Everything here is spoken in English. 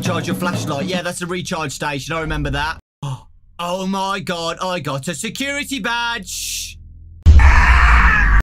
recharge your flashlight. Yeah, that's a recharge station. I remember that. Oh my god, I got a security badge.